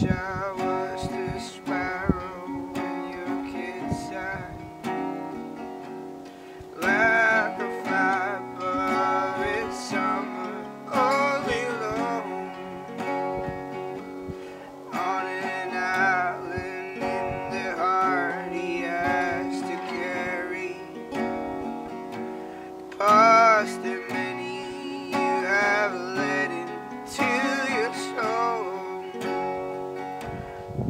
wish I was the sparrow in your kid's eye Like a fly above summer all alone On an island in the heart he has to carry Past the.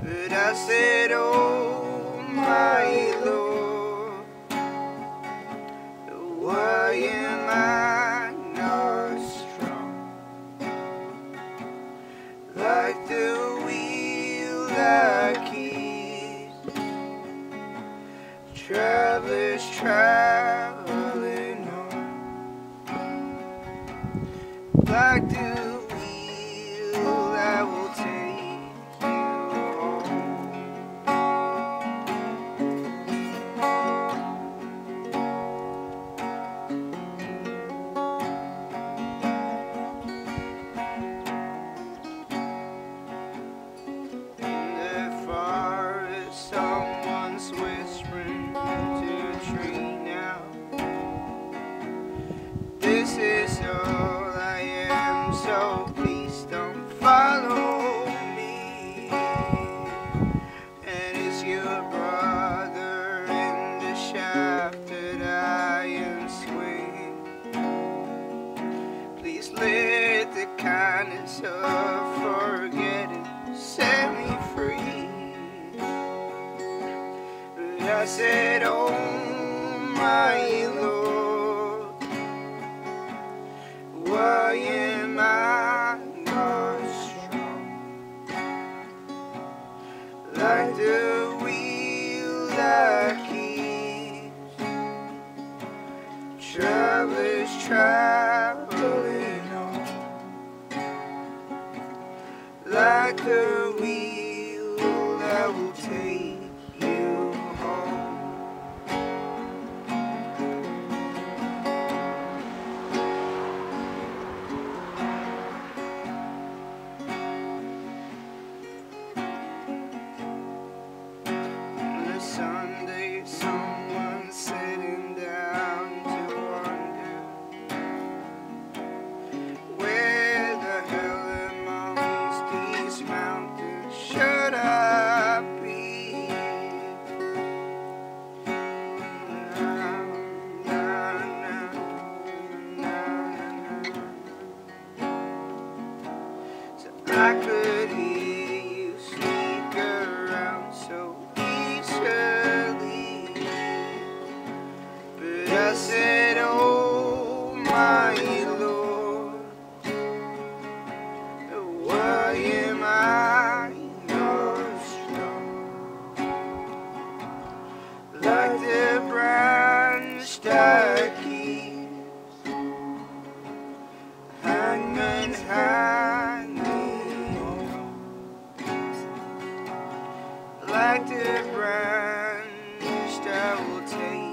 But I said, oh my Lord, why am I not strong? Like the wheel I keep, travelers traveling on. Like the said, Oh my Lord, why am I not strong? Like the wheel that keeps travelers traveling on like the wheel said, oh my Lord, why am I not strong? Like the branch that keeps hanging hanging on, like the branch that will take.